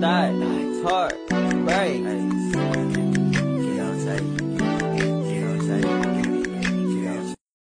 thought, it's hard, right?